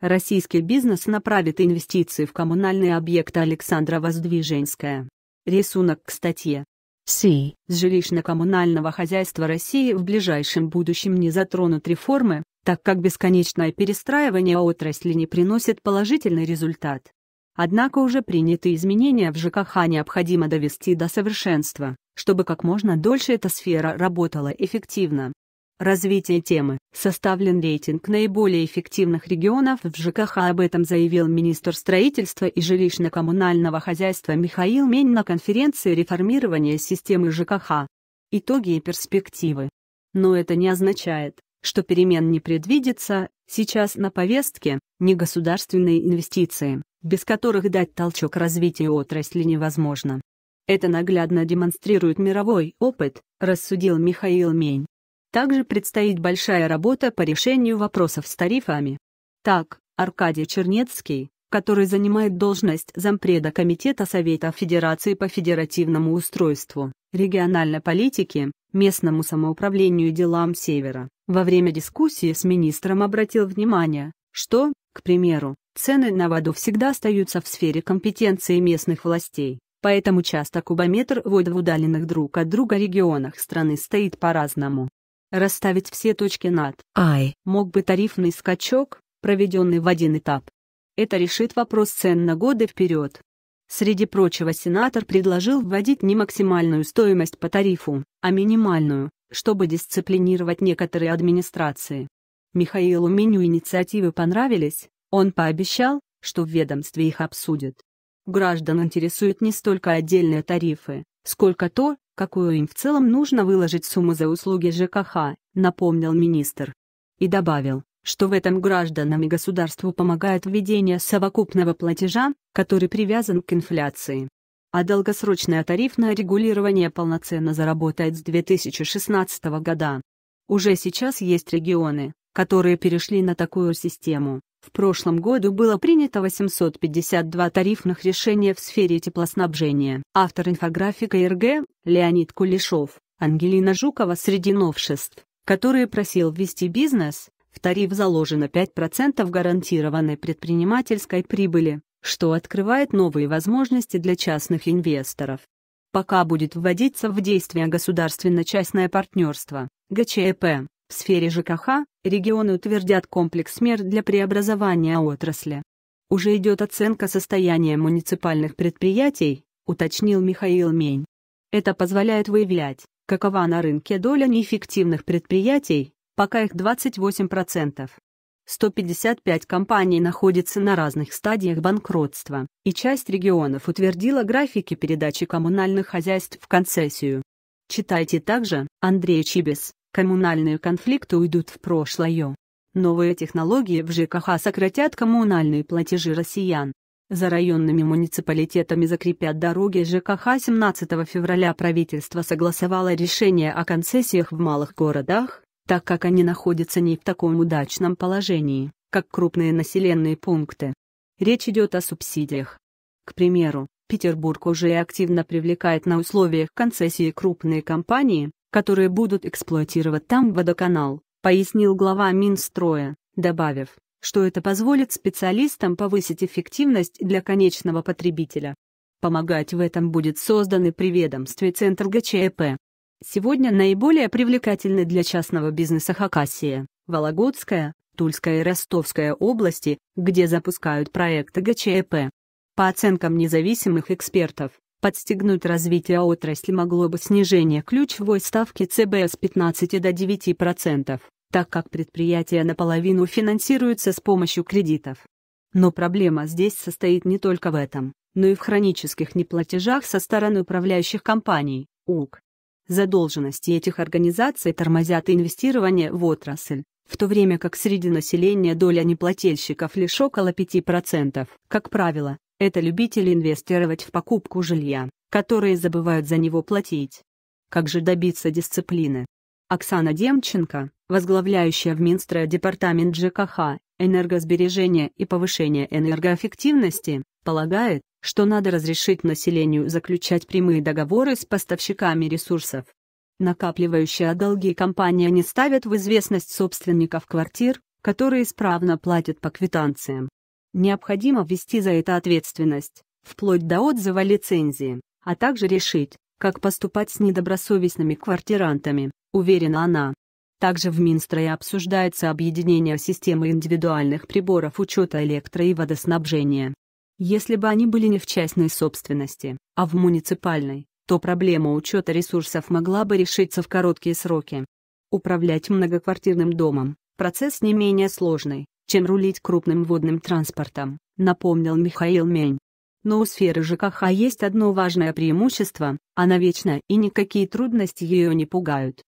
Российский бизнес направит инвестиции в коммунальные объекты Александра Воздвиженская. Рисунок к статье. C. С жилищно-коммунального хозяйства России в ближайшем будущем не затронут реформы, так как бесконечное перестраивание отрасли не приносит положительный результат. Однако уже принятые изменения в ЖКХ необходимо довести до совершенства, чтобы как можно дольше эта сфера работала эффективно. Развитие темы. Составлен рейтинг наиболее эффективных регионов в ЖКХ. Об этом заявил министр строительства и жилищно-коммунального хозяйства Михаил Мень на конференции реформирования системы ЖКХ. Итоги и перспективы. Но это не означает, что перемен не предвидится, сейчас на повестке негосударственные инвестиции, без которых дать толчок развитию отрасли невозможно. Это наглядно демонстрирует мировой опыт, рассудил Михаил Мень. Также предстоит большая работа по решению вопросов с тарифами. Так, Аркадий Чернецкий, который занимает должность зампреда Комитета Совета Федерации по федеративному устройству, региональной политике, местному самоуправлению и делам Севера, во время дискуссии с министром обратил внимание, что, к примеру, цены на воду всегда остаются в сфере компетенции местных властей, поэтому часто кубометр воды в удаленных друг от друга регионах страны стоит по-разному. Расставить все точки над I. мог бы тарифный скачок, проведенный в один этап. Это решит вопрос цен на годы вперед. Среди прочего сенатор предложил вводить не максимальную стоимость по тарифу, а минимальную, чтобы дисциплинировать некоторые администрации. Михаилу меню инициативы понравились, он пообещал, что в ведомстве их обсудят. Граждан интересуют не столько отдельные тарифы, сколько то, какую им в целом нужно выложить сумму за услуги ЖКХ, напомнил министр. И добавил, что в этом гражданам и государству помогает введение совокупного платежа, который привязан к инфляции. А долгосрочное тарифное регулирование полноценно заработает с 2016 года. Уже сейчас есть регионы, которые перешли на такую систему. В прошлом году было принято 852 тарифных решения в сфере теплоснабжения. Автор инфографика РГ Леонид Кулешов, Ангелина Жукова среди новшеств, которые просил ввести бизнес, в тариф заложено 5% гарантированной предпринимательской прибыли, что открывает новые возможности для частных инвесторов. Пока будет вводиться в действие государственно-частное партнерство, ГЧЭП, в сфере ЖКХ, регионы утвердят комплекс мер для преобразования отрасли. Уже идет оценка состояния муниципальных предприятий, уточнил Михаил Мень. Это позволяет выявлять, какова на рынке доля неэффективных предприятий, пока их 28%. 155 компаний находятся на разных стадиях банкротства, и часть регионов утвердила графики передачи коммунальных хозяйств в концессию. Читайте также Андрей Чибис, Коммунальные конфликты уйдут в прошлое. Новые технологии в ЖКХ сократят коммунальные платежи россиян. За районными муниципалитетами закрепят дороги ЖКХ 17 февраля правительство согласовало решение о концессиях в малых городах, так как они находятся не в таком удачном положении, как крупные населенные пункты. Речь идет о субсидиях. К примеру, Петербург уже активно привлекает на условиях концессии крупные компании, которые будут эксплуатировать там водоканал, пояснил глава Минстроя, добавив, что это позволит специалистам повысить эффективность для конечного потребителя. Помогать в этом будет созданный при ведомстве Центр ГЧЭП. Сегодня наиболее привлекательны для частного бизнеса Хакасия, Вологодская, Тульская и Ростовская области, где запускают проекты ГЧЭП. По оценкам независимых экспертов, Подстегнуть развитие отрасли могло бы снижение ключевой ставки ЦБ с 15 до 9%, так как предприятия наполовину финансируются с помощью кредитов. Но проблема здесь состоит не только в этом, но и в хронических неплатежах со стороны управляющих компаний, УК. Задолженности этих организаций тормозят инвестирование в отрасль, в то время как среди населения доля неплательщиков лишь около 5%. Как правило, это любители инвестировать в покупку жилья, которые забывают за него платить. Как же добиться дисциплины? Оксана Демченко, возглавляющая в Минстре департамент ЖКХ, энергосбережения и повышения энергоэффективности, полагает, что надо разрешить населению заключать прямые договоры с поставщиками ресурсов. Накапливающая долги компания не ставит в известность собственников квартир, которые исправно платят по квитанциям. Необходимо ввести за это ответственность, вплоть до отзыва лицензии, а также решить, как поступать с недобросовестными квартирантами, уверена она. Также в Минстрое обсуждается объединение системы индивидуальных приборов учета электро- и водоснабжения. Если бы они были не в частной собственности, а в муниципальной, то проблема учета ресурсов могла бы решиться в короткие сроки. Управлять многоквартирным домом – процесс не менее сложный, чем рулить крупным водным транспортом, напомнил Михаил Мень. Но у сферы ЖКХ есть одно важное преимущество – она вечна и никакие трудности ее не пугают.